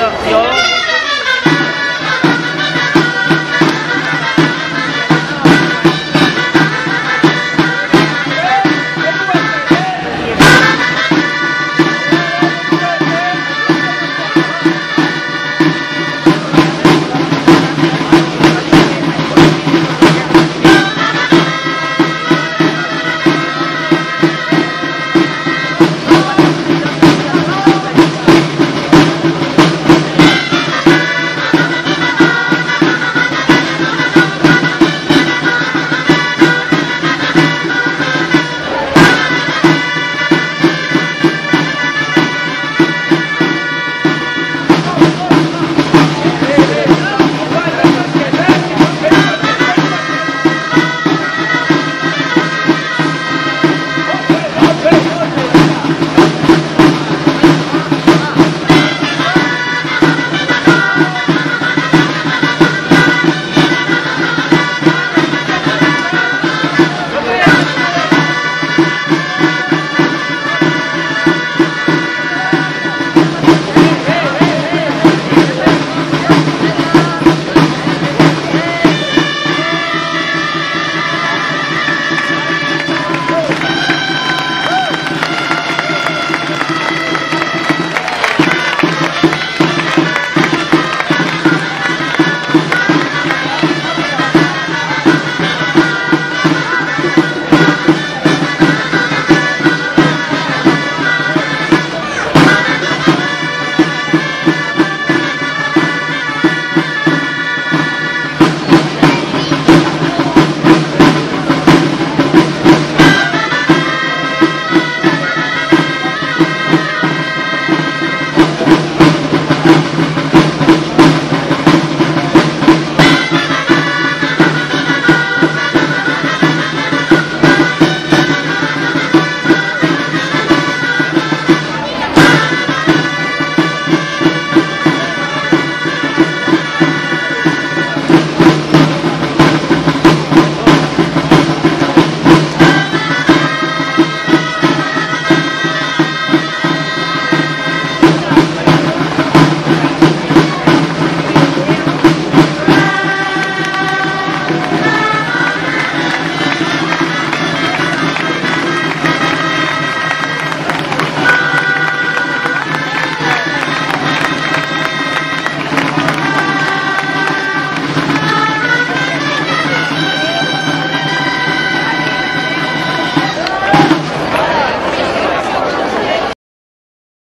有有。